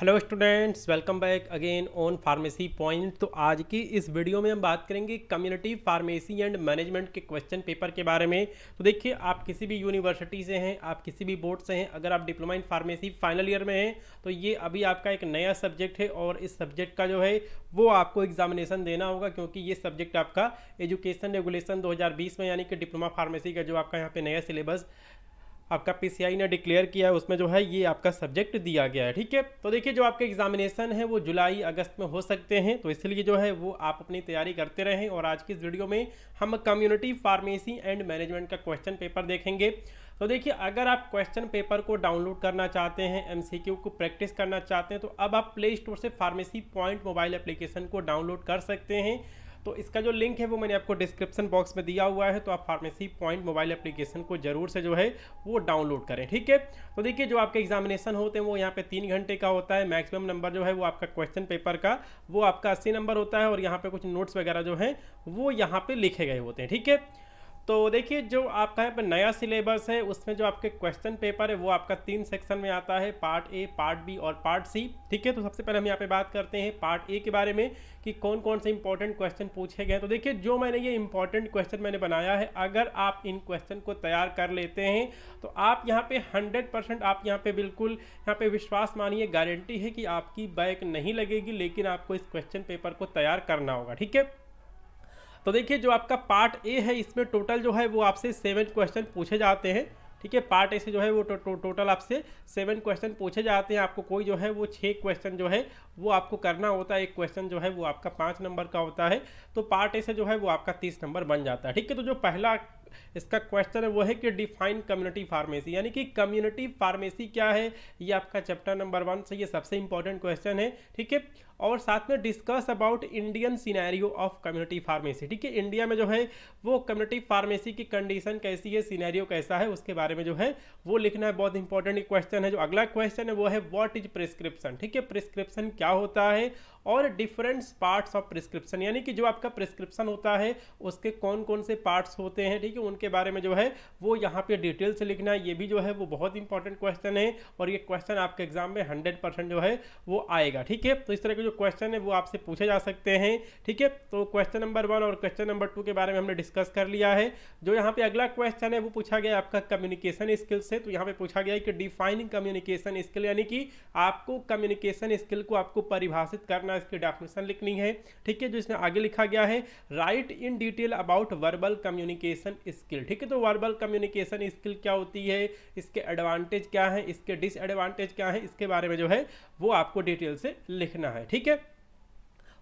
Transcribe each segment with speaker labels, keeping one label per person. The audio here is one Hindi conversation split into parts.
Speaker 1: Hello students welcome back again on pharmacy point तो आज की इस वीडियो में हम बात करेंगे कम्युनिटी फार्मेसी एंड मैनेजमेंट के क्वेश्चन पेपर के बारे में। तो देखिए, आप किसी भी यूनिवर्सिटी से हैं, आप किसी भी बोर्ड से हैं, अगर आप diploma in pharmacy final year में हैं तो ये अभी आपका एक नया सब्जेक्ट है और इस सब्जेक्ट का जो है, वो आपको एग्जामिनेशन देना होगा क्योंकि ये सब्जेक्ट आपका एजुकेशन रेगुलेशन दो हज़ार बीस में, यानी कि डिप्लोमा फार्मेसी का जो आपका यहाँ पे नया सिलेबस आपका पीसीआई ने डिक्लेयर किया है, उसमें जो है ये आपका सब्जेक्ट दिया गया है, ठीक है? तो देखिए, जो आपके एग्जामिनेशन है, वो जुलाई अगस्त में हो सकते हैं तो इसलिए जो है वो आप अपनी तैयारी करते रहें और आज की इस वीडियो में हम कम्युनिटी फार्मेसी एंड मैनेजमेंट का क्वेश्चन पेपर देखेंगे। तो देखिए, अगर आप क्वेश्चन पेपर को डाउनलोड करना चाहते हैं एमसीक्यू को प्रैक्टिस करना चाहते हैं तो अब आप प्ले स्टोर से फार्मेसी पॉइंट मोबाइल एप्लीकेशन को डाउनलोड कर सकते हैं। तो इसका जो लिंक है वो मैंने आपको डिस्क्रिप्शन बॉक्स में दिया हुआ है तो आप फार्मेसी पॉइंट मोबाइल एप्लीकेशन को ज़रूर से जो है वो डाउनलोड करें, ठीक है? तो देखिए, जो आपके एग्जामिनेशन होते हैं वो यहाँ पे तीन घंटे का होता है मैक्सिमम नंबर जो है वो आपका क्वेश्चन पेपर का, वो आपका अस्सी नंबर होता है और यहाँ पे कुछ नोट्स वगैरह जो है वो यहाँ पे लिखे गए होते हैं, ठीक है? तो देखिए, जो आपका यहाँ पर नया सिलेबस है, उसमें जो आपके क्वेश्चन पेपर है, वो आपका तीन सेक्शन में आता है पार्ट ए पार्ट बी और पार्ट सी ठीक है तो सबसे पहले हम यहाँ पे बात करते हैं पार्ट ए के बारे में, कि कौन कौन से इंपॉर्टेंट क्वेश्चन पूछे गए तो देखिए, जो मैंने ये इंपॉर्टेंट क्वेश्चन मैंने बनाया है, अगर आप इन क्वेश्चन को तैयार कर लेते हैं तो आप यहाँ पे हंड्रेड परसेंट आप यहाँ पे बिल्कुल, यहाँ पे विश्वास मानिए गारंटी है कि आपकी बैक नहीं लगेगी, लेकिन आपको इस क्वेश्चन पेपर को तैयार करना होगा। ठीक है? तो देखिए जो आपका पार्ट ए है इसमें टोटल जो है वो आपसे सेवन क्वेश्चन पूछे जाते हैं। ठीक है पार्ट ए से जो है वो टो, टो, टोटल आपसे सेवन क्वेश्चन पूछे जाते हैं। आपको कोई जो है वो छः क्वेश्चन जो है वो आपको करना होता है। एक क्वेश्चन जो है वो आपका पाँच नंबर का होता है। तो पार्ट ए से जो है वो आपका तीस नंबर बन जाता है। ठीक है तो जो पहला इसका क्वेश्चन है, वो है कि डिफाइन कम्युनिटी फार्मेसी यानी कि कम्युनिटी फार्मेसी क्या है? ये आपका चैप्टर नंबर वन से ये सबसे इंपॉर्टेंट क्वेश्चन है, ठीक है? और साथ में discuss about Indian scenario of community pharmacy ठीक है? इंडिया में जो है, वो कम्युनिटी फार्मेसी की कंडीशन कैसी है सिनेरियो कैसा है, उसके बारे में जो है, वो लिखना है, बहुत इंपॉर्टेंट क्वेश्चन है। जो अगला क्वेश्चन है, वो है व्हाट इज़ प्रिस्क्रिप्शन ठीक है? प्रिस्क्रिप्शन क्या होता है? और डिफरेंट पार्ट्स ऑफ़ प्रिस्क्रिप्शन यानी कि जो आपका प्रिस्क्रिप्शन होता है, उसके कौन कौन से पार्ट्स होते हैं, ठीक है? उनके बारे में जो है, वो यहाँ पे डिटेल से लिखना है। ये भी जो है, वो बहुत इंपॉर्टेंट क्वेश्चन है और ये क्वेश्चन आपके एग्ज़ाम में हंड्रेड परसेंट जो है, वो आएगा, ठीक है? तो इस तरह के जो क्वेश्चन है, वो आपसे पूछे जा सकते हैं, ठीक है? तो क्वेश्चन नंबर वन और क्वेश्चन नंबर टू के बारे में हमने डिस्कस कर लिया है। जो यहाँ पे अगला क्वेश्चन है, वो पूछा गया आपका कम्युनिकेशन स्किल से। तो यहाँ पे पूछा गया कि डिफाइनिंग कम्युनिकेशन स्किल यानी कि आपको कम्युनिकेशन स्किल को आपको परिभाषित करना करना इसकी डेफिनेशन लिखनी है। ठीक है, जो इसने आगे लिखा गया है write in detail about verbal communication skill ठीक है तो वर्बल कम्युनिकेशन स्किल क्या होती है? इसके एडवांटेज क्या है? इसके डिसएडवांटेज क्या है? इसके बारे में जो है, वो आपको डिटेल से लिखना है। ठीक है?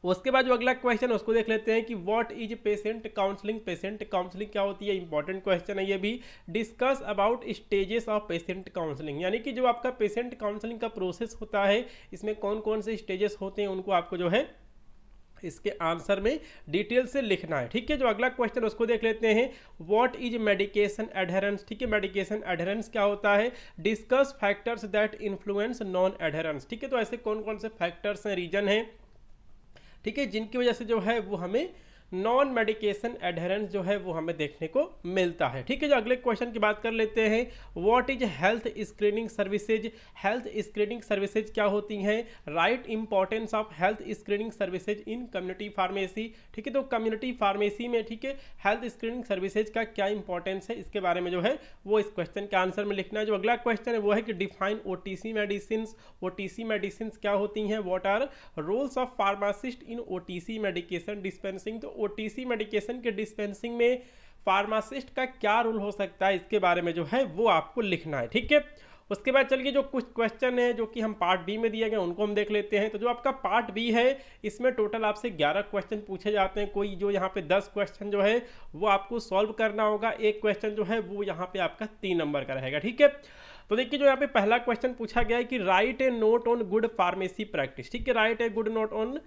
Speaker 1: उसके बाद जो अगला क्वेश्चन उसको देख लेते हैं कि what is patient counselling patient counselling क्या होती है? इंपॉर्टेंट क्वेश्चन है ये भी। Discuss about stages of patient counselling यानी कि जो आपका पेशेंट काउंसलिंग का प्रोसेस होता है, इसमें कौन कौन से स्टेजेस होते हैं, उनको आपको जो है, इसके आंसर में डिटेल से लिखना है। ठीक है, जो अगला क्वेश्चन उसको देख लेते हैं। व्हाट इज़ मेडिकेशन एडहेरेंस ठीक है मेडिकेशन एडहेरेंस क्या होता है? Discuss factors that influence non adherence ठीक है तो ऐसे कौन कौन से फैक्टर्स हैं रीजन हैं? ठीक है जिनकी वजह से जो है वो हमें नॉन मेडिकेशन एडहेरेंस जो है वो हमें देखने को मिलता है। ठीक है जो, अगले क्वेश्चन की बात कर लेते हैं। What is health screening services health screening services क्या होती हैं? Write importance of health screening services in community pharmacy ठीक है तो कम्युनिटी फार्मेसी में, ठीक है हेल्थ स्क्रीनिंग सर्विसेज़ का क्या इंपॉर्टेंस है? इसके बारे में जो है, वो इस क्वेश्चन के आंसर में लिखना है। जो अगला क्वेश्चन है, वो है कि define O T C medicine O T C medicine क्या होती हैं? What are roles of pharmacist in O T C medication dispensing तो ओटीसी मेडिकेशन के डिस्पेंसिंग में फार्मासिस्ट का क्या रोल हो सकता है? इसके बारे में जो है, वो आपको लिखना है, ठीक है? उसके बाद चलिए, जो कुछ क्वेश्चन है, जो कि हम पार्ट बी में दिए गए उनको हम देख लेते हैं। तो जो आपका पार्ट बी है, इसमें टोटल आपसे 11 क्वेश्चन पूछे जाते हैं। कोई जो यहाँ पे 10 क्वेश्चन जो है, वो आपको सॉल्व करना होगा। एक क्वेश्चन जो है, वो यहाँ पे आपका तीन नंबर का रहेगा, ठीक है? तो देखिए, जो यहाँ पे पहला क्वेश्चन पूछा गया है कि write a note on good pharmacy practice ठीक है? Write a good note on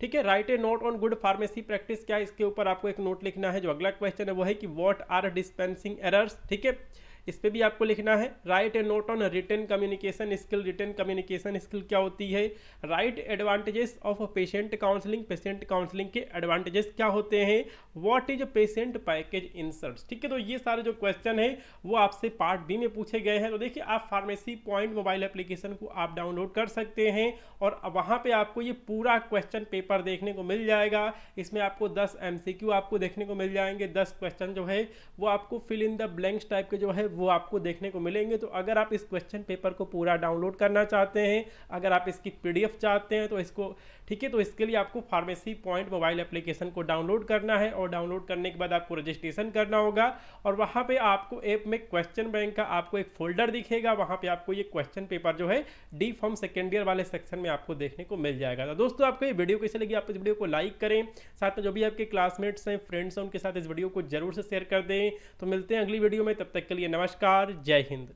Speaker 1: ठीक है write a note on good pharmacy practice क्या इसके ऊपर आपको एक नोट लिखना है? जो अगला क्वेश्चन है, वो है कि वॉट आर डिस्पेंसिंग एरर्स ठीक है? इस पर भी आपको लिखना है write a note on written communication skill written communication skill क्या होती है? Write advantages of patient counselling patient counselling के एडवांटेजेस क्या होते हैं? What is patient package inserts ठीक है तो ये सारे जो क्वेश्चन है, वो आपसे पार्ट बी में पूछे गए हैं। तो देखिए, आप फार्मेसी पॉइंट मोबाइल एप्लीकेशन को आप डाउनलोड कर सकते हैं और वहाँ पर आपको ये पूरा क्वेश्चन पेपर देखने को मिल जाएगा। इसमें आपको 10 एमसीक्यू आपको देखने को मिल जाएँगे। 10 क्वेश्चन जो है, वो आपको fill in the blanks type के जो है वो आपको देखने को मिलेंगे। तो अगर आप इस क्वेश्चन पेपर को पूरा डाउनलोड करना चाहते हैं, अगर आप इसकी पीडीएफ चाहते हैं तो इसको, ठीक है तो इसके लिए आपको फार्मेसी पॉइंट मोबाइल एप्लीकेशन को डाउनलोड करना है और डाउनलोड करने के बाद आपको रजिस्ट्रेशन करना होगा और वहाँ पर आपको ऐप में क्वेश्चन बैंक का आपको एक फोल्डर दिखेगा। वहाँ पर आपको ये क्वेश्चन पेपर जो है डी फॉर्म सेकेंड ईयर वाले सेक्शन में आपको देखने को मिल जाएगा। तो दोस्तों, आपको ये वीडियो कैसे लगी? आप इस वीडियो को लाइक करें। साथ में जो भी आपके क्लासमेट्स हैं फ्रेंड्स हैं, उनके साथ इस वीडियो को ज़रूर से शेयर कर दें। तो मिलते हैं अगली वीडियो में। तब तक के लिए नमस्कार जय हिंद।